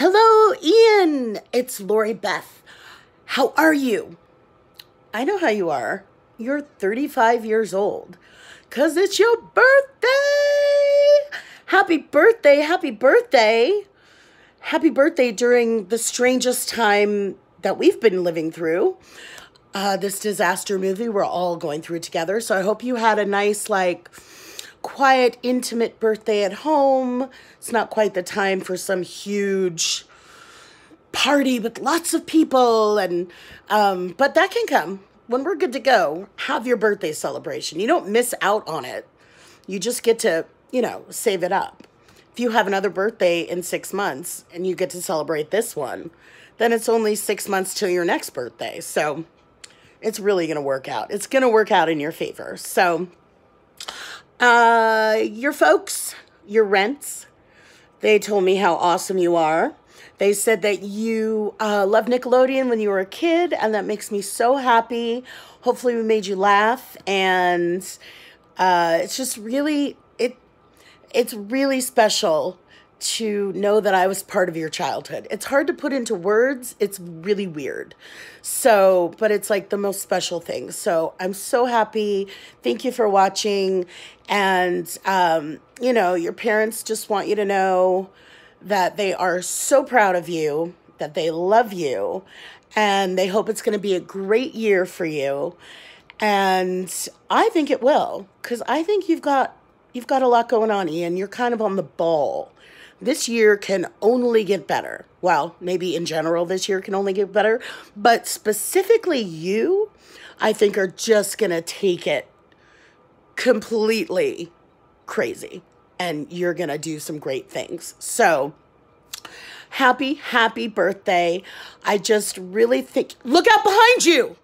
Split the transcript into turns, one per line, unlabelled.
Hello, Ian. It's Lori Beth. How are you? I know how you are. You're 35 years old because it's your birthday. Happy birthday. Happy birthday. Happy birthday during the strangest time that we've been living through. Uh, this disaster movie we're all going through together. So I hope you had a nice, like, quiet, intimate birthday at home. It's not quite the time for some huge party with lots of people and um, but that can come. When we're good to go have your birthday celebration. You don't miss out on it. You just get to you know save it up. If you have another birthday in six months and you get to celebrate this one then it's only six months till your next birthday. So it's really going to work out. It's going to work out in your favor. So uh, your folks, your rents, they told me how awesome you are. They said that you uh, loved Nickelodeon when you were a kid, and that makes me so happy. Hopefully, we made you laugh, and uh, it's just really it. It's really special to know that I was part of your childhood. It's hard to put into words. It's really weird. So, but it's like the most special thing. So I'm so happy. Thank you for watching. And, um, you know, your parents just want you to know that they are so proud of you, that they love you, and they hope it's going to be a great year for you. And I think it will, because I think you've got you've got a lot going on, Ian. You're kind of on the ball this year can only get better. Well, maybe in general, this year can only get better, but specifically you, I think, are just going to take it completely crazy and you're going to do some great things. So, happy, happy birthday. I just really think, look out behind you.